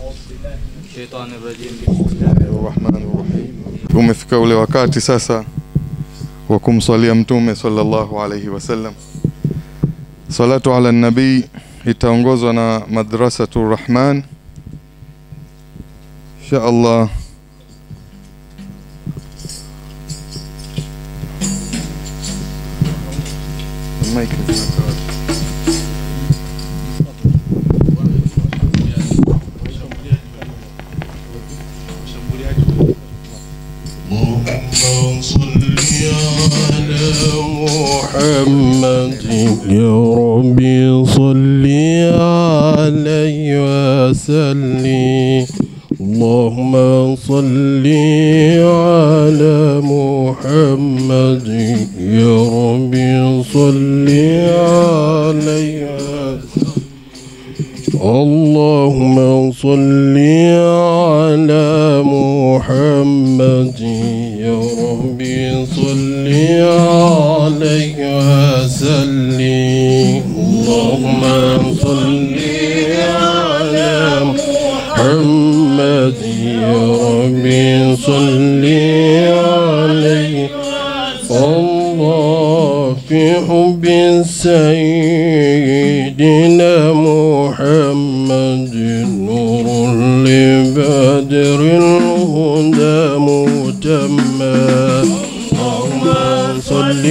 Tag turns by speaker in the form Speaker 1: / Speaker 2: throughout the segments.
Speaker 1: الشيطان الرجيم
Speaker 2: Rahmani Rahim. Umefika ule wakati sasa wa kumswalia Mtume sallallahu alaihi wasallam. Salatu ala nabii itaongozwa na Madrasatu Rahman. Insha Allah Mic is
Speaker 3: محمد يا ربي صل عليه وسلم. اللهم صل على محمد يا ربي صل عليه اللهم صل على ربي صل عليه. الله في حب سيدنا محمد نور لبدر الهدى متمى اللهم صل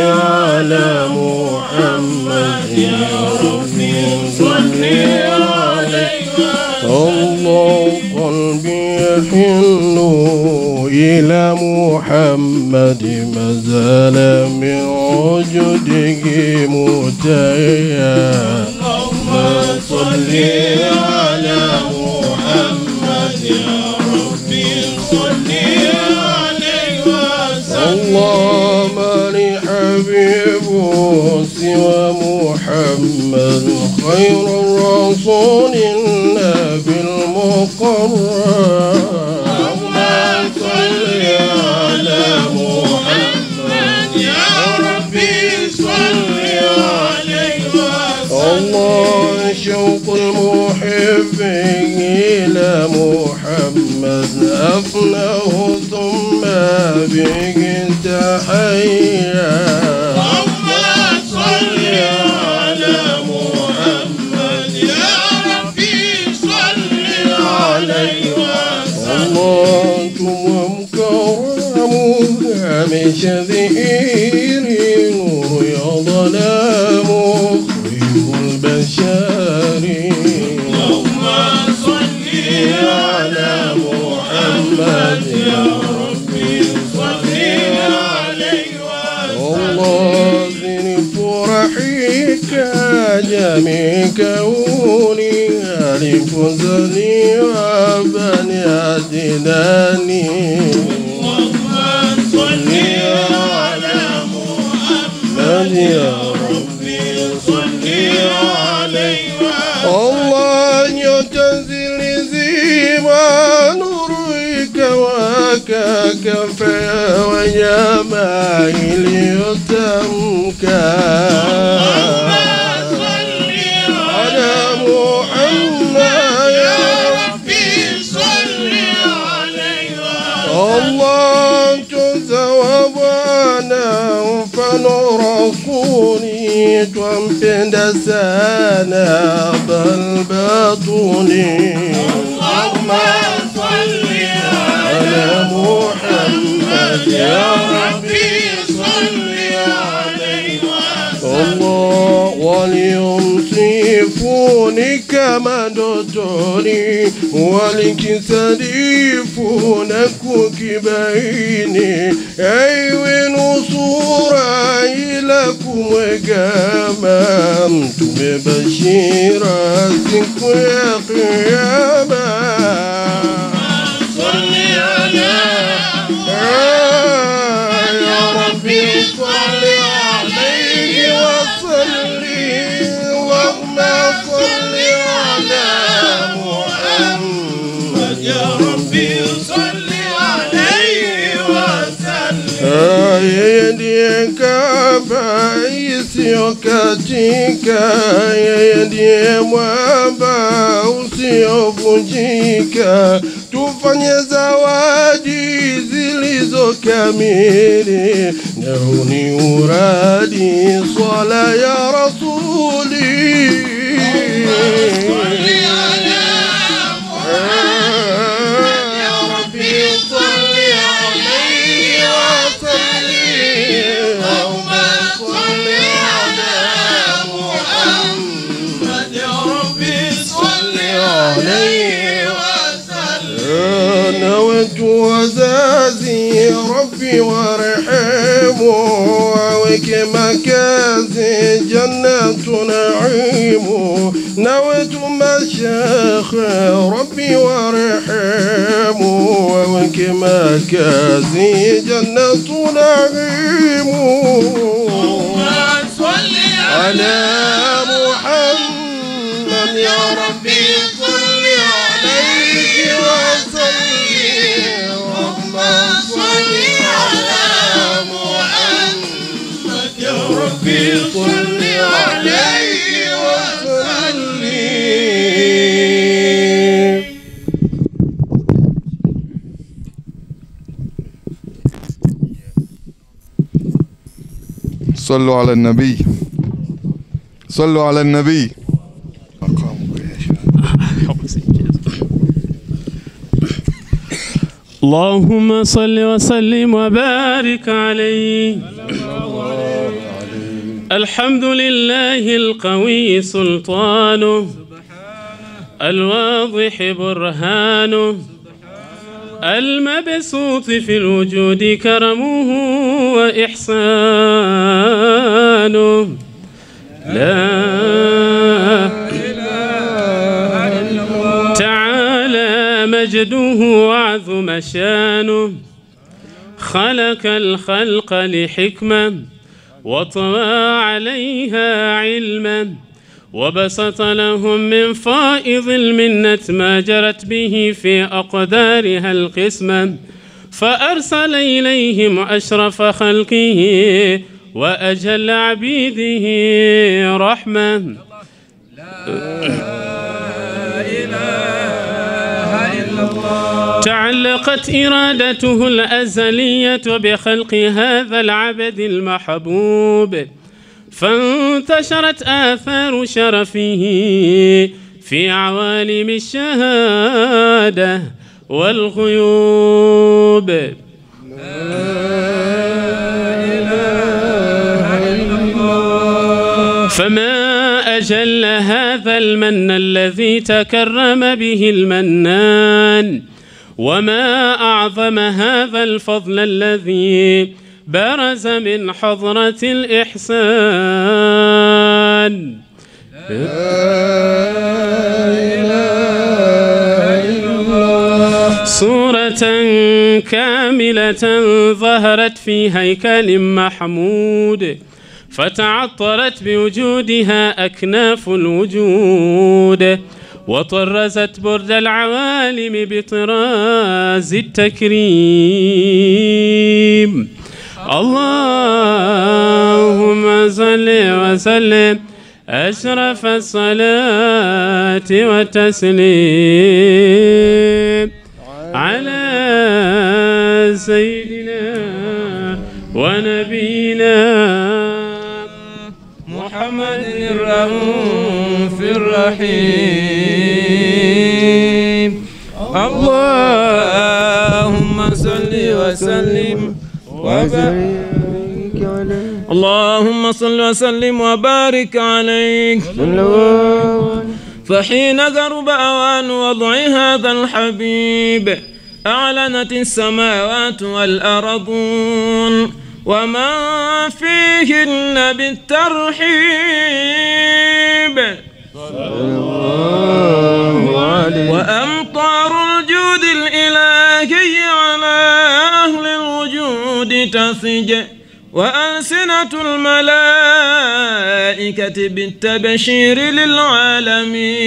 Speaker 3: على محمد. يحن إلى محمد ما زال من وجوده متيا. اللهم صل على محمد يا ربي صل عليه وسلم. الله من حبيب سوى محمد خير الرسول النبي المقرب. شوق المحب إلى محمد. أفناه ثم به تحيا. اللهم صل جميع كوني ألف زني وبني أدناني صل على محمد. يا ربي صل عليه الله يتزل زيما نورك وكاك فيا وجمايل يتمكى فنرسوني تنبند سانا بل باطني اللهم صل على محمد يا ربي صل عليه الله madotoni walikisadifu na kukibaini. Aiwe nusura ila kumwegama mtume bashira siku ya kiyama. Usiokatika, yeye ndiye mwamba usiovunjika. Tufanye zawadi zilizo kamili, na huu uradi swala ya rasuli ربي وارحمه وك مكازي جنة نعيمه نويت مشاخ ربي وارحمه وك مكازي جنة نعيمه
Speaker 1: صل
Speaker 3: على صل عليه وسلم
Speaker 2: صلوا على النبي. صلوا على النبي.
Speaker 4: اللهم صل وسلم وبارك عليه. الحمد لله القوي سلطانه الواضح برهانه المبسوط في الوجود كرمه وإحسانه. لا تعالى مجده وعظم شانه خلق الخلق لحكمة وطوى عليها علما وبسط لهم من فائض المنة ما جرت به في أقدارها القسمة فأرسل إليهم أشرف خلقه وأجل عبيده رحمة. تعلقت إرادته الأزلية بخلق هذا العبد المحبوب. فانتشرت آثار شرفه في عوالم الشهادة والغيوب. فما أجل هذا المن الذي تكرم به المنان؟ وما أعظم هذا الفضل الذي برز من حضرة الإحسان. صورة كاملة ظهرت في هيكل محمود. فتعطرت بوجودها أكناف الوجود. وطرزت برد العوالم بطراز التكريم. اللهم صل وسلم. أشرف الصلاة والتسليم.
Speaker 1: وسلم وبارك عليك. فحين قرب أوان وضع هذا الحبيب أعلنت السماوات والأرضون وما فيهن بالترحيب. وأمطار الجود الإلهي على أهل الوجود تثج وألسنة الملائكة بالتبشير للعالمين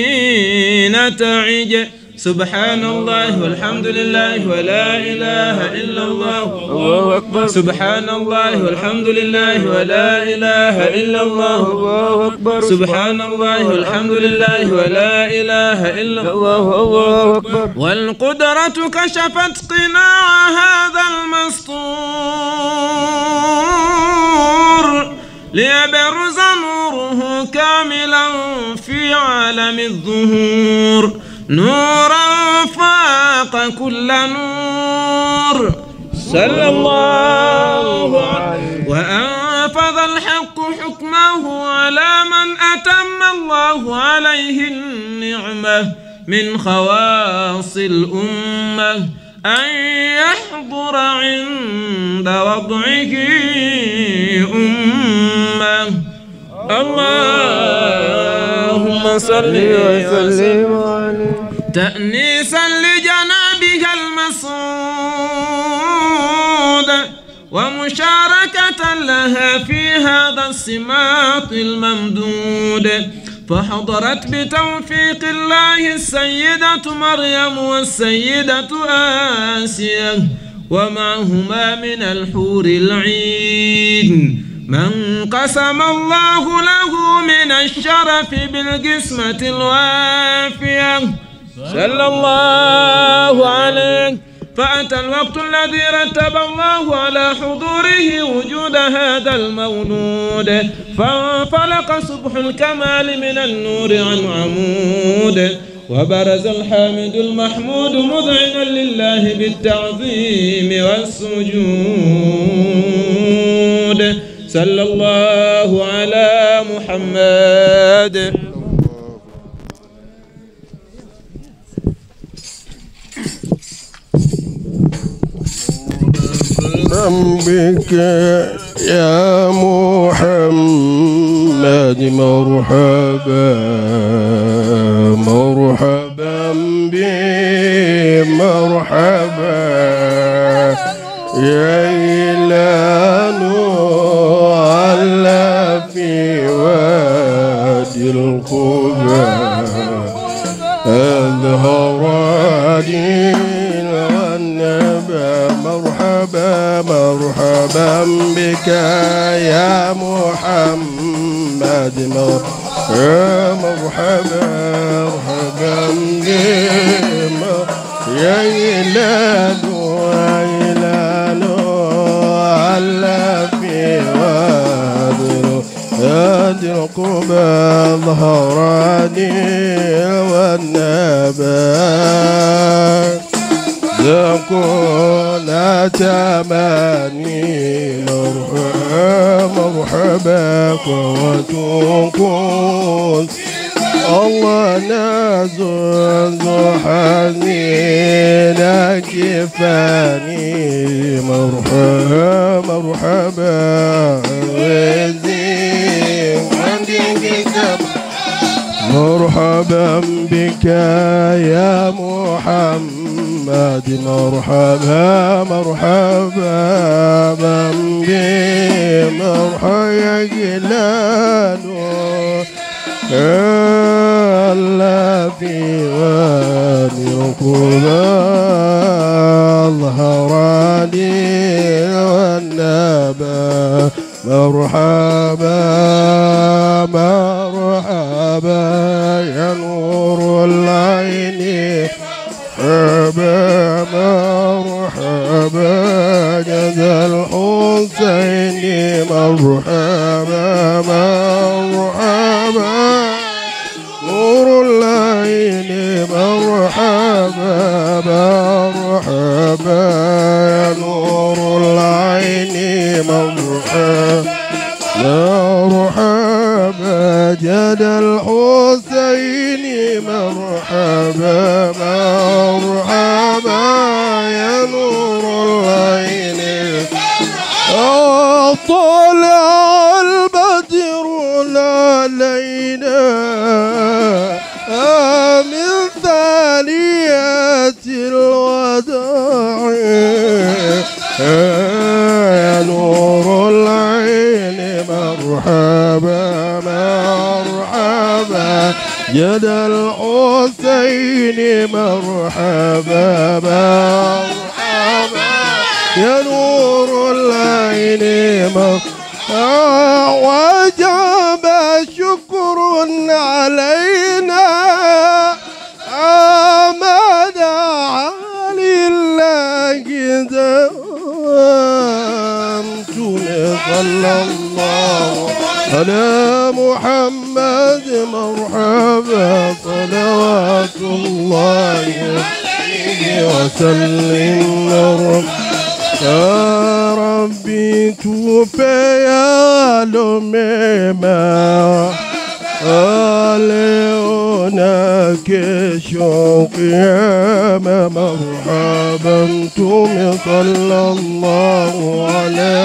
Speaker 1: تعج سبحان الله والحمد لله ولا إله إلا الله الله أكبر سبحان الله والحمد لله ولا إله إلا الله الله أكبر سبحان الله والحمد لله ولا إله إلا الله الله أكبر والقدرة كشفت قناع هذا المستور ليبرز نوره كاملا في عالم الظهور. نورا فاق كل نور. صلى الله عليه وأنفذ الحق حكمه على من أتم الله عليه النعمة من خواص الأمة. أن يحضر عند وضعه أمة. اللهم صل وسلم. تأنيسا لجنابها المسعود ومشاركة لها في هذا السماط الممدود. فحضرت بتوفيق الله السيدة مريم والسيدة آسيا ومعهما من الحور العين. من قسم الله له من الشرف بالقسمة الوافية. صلى الله عليه. فأتى الوقت الذي رتب الله على حضوره وجود هذا المولود. فانفلق صبح الكمال من النور عن عمود. وبرز الحامد المحمود مذعنا لله بالتعظيم والسجود. صلى الله على محمد.
Speaker 3: بك يا محمد مرحبا مرحبا بي مرحبا يا إله القبى أظهر دين والنبى. مرحبا مرحبا بك يا محمد. مرحبا مرحبا بك. يا إله إله هادي القبى ظهراني والنبات. ذكون تماني مرحبا وتكون الله نازل حنينا كفاني مرحبا مرحبا. مرحبا بك يا محمد مرحبا مرحبا بك مرحبا يا في غني ركوبا الهراني والنبا. مرحبا مرحبا يا نور العين. مرحبا مرحبا جزا الحسين. مرحبا مرحبا. علينا. من ثانية الوداع. يا نور العين مرحبا مرحبا. جد الحسين مرحبا مرحبا. يا نور العين مرحبا الله عليه وسلم. يا ربي توفي يا لميما هناك شوق يا مرحبا. توم صلى الله على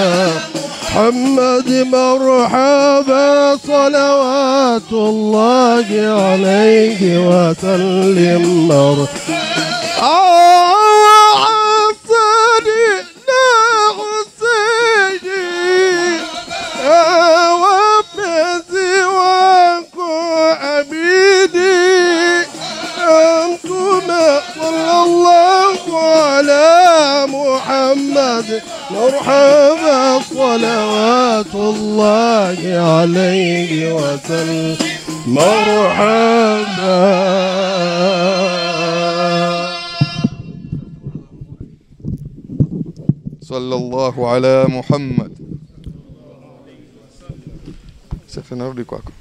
Speaker 3: محمد مرحبا صلوات الله عليه وسلم. مرحبا مرحبا صلوات الله عليه وسلم مرحبا
Speaker 2: صلى الله على. Sasa narudi kwako.